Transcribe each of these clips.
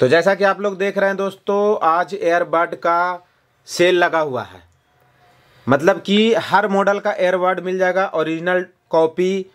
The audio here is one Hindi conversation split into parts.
तो जैसा कि आप लोग देख रहे हैं दोस्तों आज एयरबड का सेल लगा हुआ है। मतलब कि हर मॉडल का एयरबड मिल जाएगा ओरिजिनल कॉपी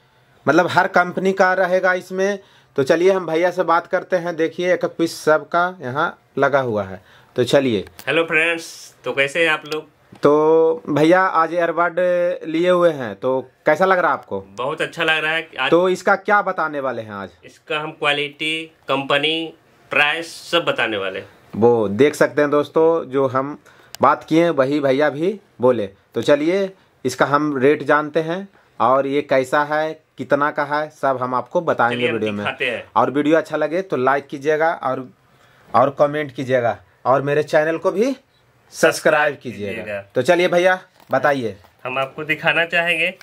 मतलब हर कंपनी का रहेगा इसमें। तो चलिए हम भैया से बात करते हैं। देखिए एक पीस सब का यहाँ लगा हुआ है। तो चलिए। हेलो फ्रेंड्स तो कैसे हैं आप लोग? तो भैया आज एयरबड लिए हुए हैं। तो कैसा लग रहा है आपको? बहुत अच्छा लग रहा है। आज तो इसका क्या बताने वाले हैं आज? इसका हम क्वालिटी कंपनी प्राइस सब बताने वाले वो देख सकते हैं दोस्तों जो हम बात किए वही भैया भी बोले। तो चलिए इसका हम रेट जानते हैं और ये कैसा है कितना का है सब हम आपको बताएँगे वीडियो में। और वीडियो अच्छा लगे तो लाइक कीजिएगा और और कमेंट कीजिएगा। और मेरे चैनल को भी सब्सक्राइब कीजिएगा। कीजिएगा। तो चलिए भैया बताइए। हम आपको दिखाना चाहेंगे।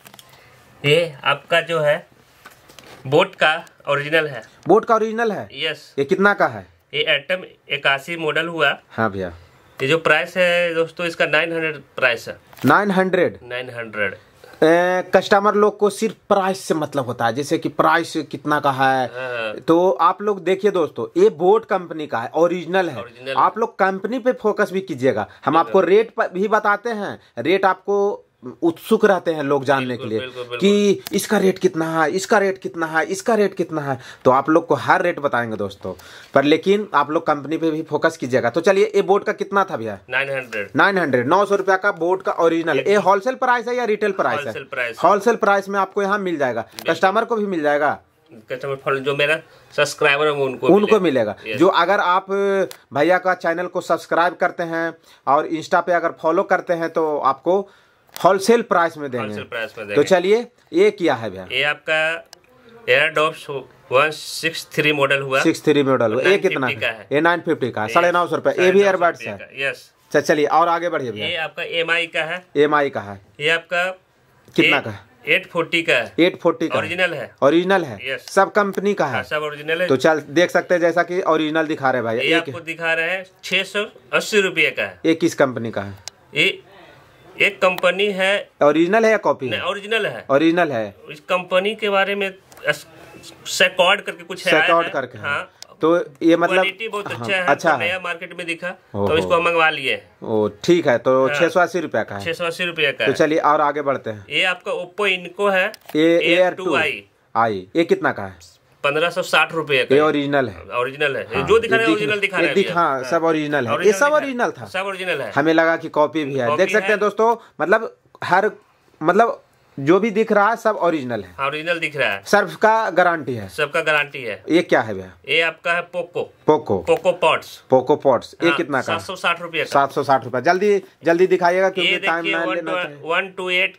ये आपका जो है बोट का ओरिजिनल है। बोट का ओरिजिनल है? यस ये कितना का है? ये एटम इक्यासी मॉडल हुआ। हाँ भैया। ये जो प्राइस है दोस्तों इसका 900 प्राइस है। नाइन हंड्रेड 900 कस्टमर लोग को सिर्फ़ प्राइस से मतलब होता है जैसे कि प्राइस कितना का है। हाँ। तो आप लोग देखिए दोस्तों ये बोट कंपनी का है ओरिजिनल है। Original आप लोग कंपनी पे फोकस भी कीजिएगा। हम आपको रेट भी बताते हैं। रेट आपको उत्सुक रहते हैं लोग जानने के लिए बिल्कुल, बिल्कुल। कि इसका रेट कितना है इसका रेट कितना है इसका रेट कितना है। तो आप लोग को हर रेट बताएँगे दोस्तों। पर लेकिन आप लोग कंपनी पे भी फोकस कीजिएगा। तो चलिए ये बोट का कितना था भैया? 900 नाइन हंड्रेड नौ सौ रुपया का बोट का ओरिजिनल ये होलसेल प्राइस है या रिटेल प्राइस है? होलसेल प्राइस में आपको यहाँ मिल जाएगा। कस्टमर को भी मिल जाएगा। कस्टमर जो मेरा सब्सक्राइबर है उनको उनको मिलेगा. जो अगर आप भैया का चैनल को सब्सक्राइब करते हैं और इंस्टा पे अगर फॉलो करते हैं तो आपको होलसेल प्राइस में देंगे। होलसेल प्राइस में तो चलिए ये क्या है भैया। ये आपका airdopes one six three model हुआ। सिक्स थ्री मॉडल हुआ। ये कितना है। ये नाइन फिफ्टी का है। साढ़े नौ सौ रुपये। ये भी एयरबड्स है। यस चलिए और आगे बढ़िए भैया। ये आपका एमआई का है। एम आई का है। ये आपका कितना का है? एट फोर्टी का है। एट फोर्टी का ओरिजिनल है। ओरिजिनल है? Yes. सब कंपनी का है? हाँ, सब ओरिजिनल है। तो चल देख सकते हैं जैसा कि ओरिजिनल दिखा रहे हैं भाई। ये ये आपको दिखा रहे हैं छह सौ अस्सी रुपये का है। ये किस कंपनी का है? ये एक कंपनी है। ओरिजिनल है या कॉपी? है नहीं ओरिजिनल है। ओरिजिनल है। इस कंपनी के बारे में सेकॉर्ड करके कुछ है सेकॉर्ड करके हाँ। तो ये मतलब बहुत हाँ, अच्छा है अच्छा तो नया मार्केट में दिखा। तो इसको हम मंगवा लिए। ओ ठीक है तो छह सौ अस्सी रुपया का छह सौ अस्सी रुपये का तो चलिए और आगे बढ़ते हैं। ये आपका ओप्पो इनको है ए एयर टू आई आई ये कितना का है? पंद्रह सौ साठ रुपये ये का ओरिजिनल है। ओरिजिनल है। ये जो दिखा रहे हैं ओरिजिनल दिखा रहे दिख हैं हाँ सब ओरिजिनल है। ये सब ओरिजिनल था। सब ओरिजिनल है। हमें लगा कि कॉपी भी है। देख सकते हैं। दोस्तों मतलब हर मतलब जो भी दिख रहा है सब ओरिजिनल है। हाँ ओरिजिनल दिख रहा है। सर्फ का गारंटी है। सबका गारंटी है। ये क्या है भैया? ये आपका है Poco Poco Poco pods Poco pods ये कितना का सात सौ साठ रुपये का। सात सौ साठ रुपया जल्दी जल्दी दिखाइएगा क्योंकि टाइम वन टू एट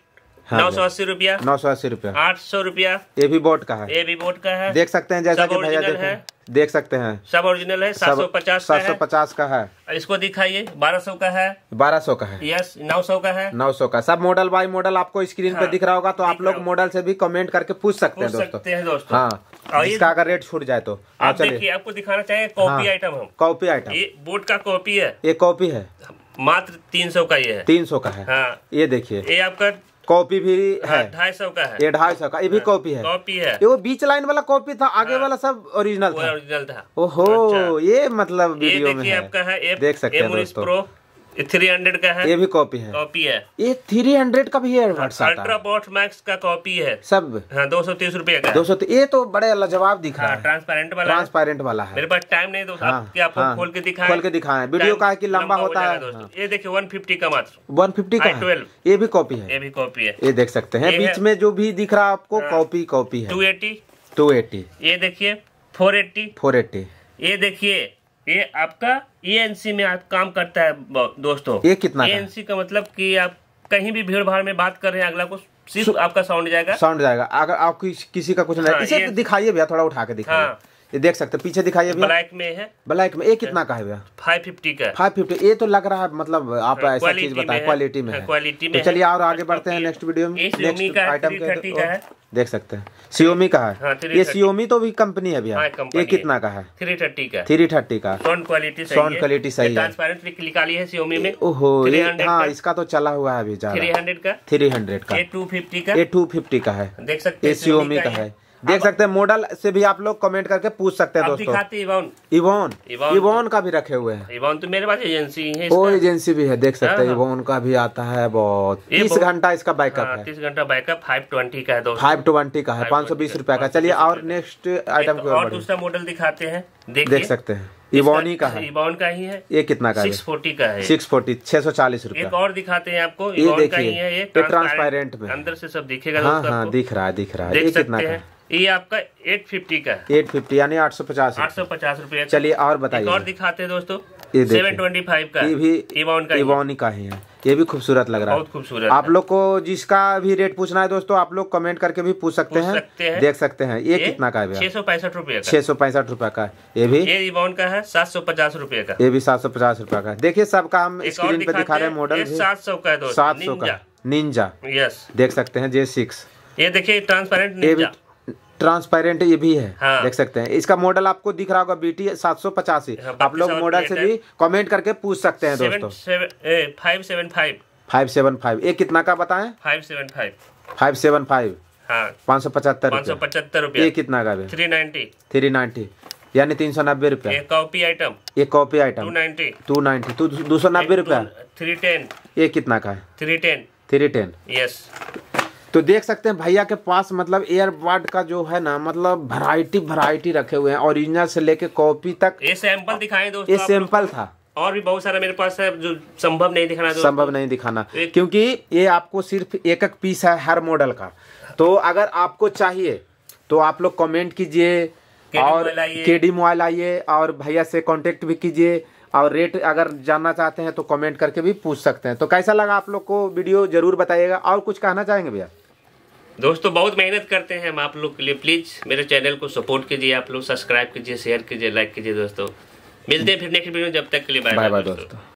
हाँ नौ सौ अस्सी रुपया। नौ सौ अस्सी रुपया। आठ सौ रुपया। ये भी बोट का है। ये भी बोट का है। देख सकते हैं जैसा कि भैया है। देख सकते हैं। सब ओरिजिनल है सात सौ पचास सात सौ पचास का है। इसको दिखाइए बारह सौ का है। बारह सौ का है। यस नौ सौ का है। नौ सौ का। सब मॉडल बाई मॉडल आपको स्क्रीन पे हाँ, दिख रहा होगा तो आप लोग मॉडल से भी कमेंट करके पूछ सकते हैं दोस्तों। सकते हैं दोस्तों। हाँ इसका अगर रेट छूट जाए तो। हाँ आप चलिए। देखिए आपको दिखाना चाहिए कॉपी हाँ। आइटम हम। कॉपी आइटम ये बोट का कॉपी है। ये कॉपी है। मात्र तीन सौ का ये है। तीन सौ का है। हाँ। ये देखिए। ये आपका कॉपी भी है ढाई सौ का है। ये ढाई सौ का ये भी कॉपी है। कॉपी है। ये वो बीच लाइन वाला कॉपी था आगे वाला सब ओरिजिनल था। ओरिजिनल था। ओहो अच्छा। ये मतलब वीडियो में है। आपका है देख सकते हैं दोस्तों। थ्री हंड्रेड का है। ये भी कॉपी है। कॉपी है। ये थ्री हंड्रेड का भी एयरबड्स अल्ट्रा बॉट मैक्स का कॉपी है। सब। हाँ दो सौ तीस रुपये का। दो सौ ये तो बड़े लाजवाब दिख रहा हाँ है। ट्रांसपेरेंट वाला ट्रांसपेरेंट वाला है। मेरे पास टाइम नहीं दोस्तों। हाँ, आपके हाँ। खोल के दिखाएँ। खोल के दिखाएँ। वीडियो का है कि लंबा होता है। ये देखिए वन फिफ्टी का मात्र वन फिफ्टी का ट्वेल्व ये भी कॉपी है। ये भी कॉपी है। ये देख सकते हैं। बीच में जो भी दिख रहा है आपको। कॉपी कॉपी है। टू एटी टू एटी ये देखिए फोर एट्टी फोर एट्टी ये देखिए ये आपका एएनसी में आप काम करता है दोस्तों ये कितना? एएनसी का मतलब कि आप कहीं भी भीड़ भाड़ में बात कर रहे हैं अगला को सिर्फ़ आपका साउंड जाएगा साउंड जाएगा अगर आप किस- का कुछ नहीं हाँ, इसे ये- दिखाइए भैया थोड़ा उठा के दिखाइए हाँ। ये देख सकते हैं पीछे दिखाइए ब्लैक में है। ब्लैक में ये कितना का है भैया? फाइव फिफ्टी का फाइव फिफ्टी ये तो लग रहा है मतलब आप हाँ, ऐसा चीज़ बताए क्वालिटी में क्वालिटी में तो चलिए और आगे बढ़ते हैं नेक्स्ट वीडियो में। नेक्स्ट आइटम 330 का देख सकते हैं। सियोमी का हाँ, है 330 ये सियोमी तो भी कंपनी है भैया। हाँ, ये कितना का है? थ्री थर्टी का थ्री थर्टी का। साउंड क्वालिटी सही Sound quality सही है। निकाली है Xiaomi में। ओहो ये हाँ इसका तो चला हुआ है अभी थ्री हंड्रेड का? थ्री हंड्रेड का। टू फिफ्टी का? ये टू फिफ्टी का है। देख सकते ये सियोमी का है। देख सकते हैं मॉडल से भी आप लोग कमेंट करके पूछ सकते हैं दोस्तों। दिखाते इवॉन इवोन का भी रखे हुए हैं। इवॉन तो मेरे पास एजेंसी है वो एजेंसी भी है देख सकते हैं हाँ। इवोन का भी आता है बहुत। तीस घंटा इसका बैकअप हाँ है। तीस घंटा बैकअप फाइव ट्वेंटी का है दोस्तों। फाइव ट्वेंटी का है पाँच सौ बीस रुपया का। चलिए और नेक्स्ट आइटम और दूसरा मॉडल दिखाते हैं। देख सकते हैं। इवोनी का है। इवॉन का ही है। ये कितना का है? सिक्स फोर्टी का है। सिक्स फोर्टी छह सौ चालीस रुपया। एक और दिखाते हैं आपको। ये का देखिए, ही है ट्रांसपेरेंट में। अंदर से सब दिखेगा हाँ हाँ दिख रहा है दिख रहा है। ये कितना का हैं? ये आपका एट फिफ्टी का है। एट फिफ्टी यानी आठ सौ पचास आठ सौ पचास रुपये। चलिए और एक और बताइए दिखाते हैं दोस्तों। ये। सेवन ट्वेंटी फाइव का ये भी इवॉन का ही का ही है। ये भी खूबसूरत लग रहा है। बहुत खूबसूरत आप लोग को जिसका भी रेट पूछना है दोस्तों आप लोग कमेंट करके भी पूछ सकते पूछ हैं। सकते हैं। देख सकते हैं। ये कितना का है छह सौ पैंसठ रुपये का। छह सौ पैंसठ रुपया का ये भी? ये इवॉन का है सात सौ पचास रुपये का। ये भी सात सौ पचास रुपया का देखिए सबका हम स्क्रीन पे दिखा रहे हैं मॉडल सात सौ का सात सौ का। निंजा यस देख सकते हैं जे सिक्स ये देखिए ट्रांसपेरेंट ये निंजा ट्रांसपेरेंट ये भी है हाँ। देख सकते हैं। इसका मॉडल आपको दिख रहा होगा बीटी सात सौ पचासी। हाँ, आप लोग मॉडल से भी कमेंट करके पूछ सकते हैं दोस्तों। Five seven five. Five seven five. ये कितना का बताएँ? Five seven five. Five seven five. हाँ। पाँच सौ पचहत्तर पाँच सौ रुपया। पचहत्तर ये कितना का थ्री नाइन्टी। Three ninety. यानी तीन सौ नब्बे रुपया। ये कॉपी आइटम ये copy two item ninety two ninety two दो सौ नब्बे रुपया। थ्री टेन ये कितना का है? Three ten three ten yes तो देख सकते हैं भैया के पास मतलब एयरबड का जो है ना मतलब वैरायटी वैरायटी रखे हुए हैं ओरिजिनल से लेके कॉपी तक। ये सैंपल दिखाएँ दोस्तों ये सैंपल था। और भी बहुत सारा मेरे पास है जो संभव नहीं दिखाना संभव नहीं दिखाना। क्योंकि ये आपको सिर्फ़ एक एक पीस है हर मॉडल का। तो अगर आपको चाहिए तो आप लोग कमेंट कीजिए और आइए। केडी मोबाइल आइए और भैया से कांटेक्ट भी कीजिए और रेट अगर जानना चाहते हैं तो कमेंट करके भी पूछ सकते हैं। तो कैसा लगा आप लोग को वीडियो? ज़रूर बताइएगा। और कुछ कहना चाहेंगे भैया? दोस्तों बहुत मेहनत करते हैं हम आप लोग के लिए। प्लीज़ मेरे चैनल को सपोर्ट कीजिए आप लोग सब्सक्राइब कीजिए शेयर कीजिए लाइक कीजिए दोस्तों। मिलते हैं फिर नेक्स्ट वीडियो जब तक के लिए बाय बाय दोस्तों।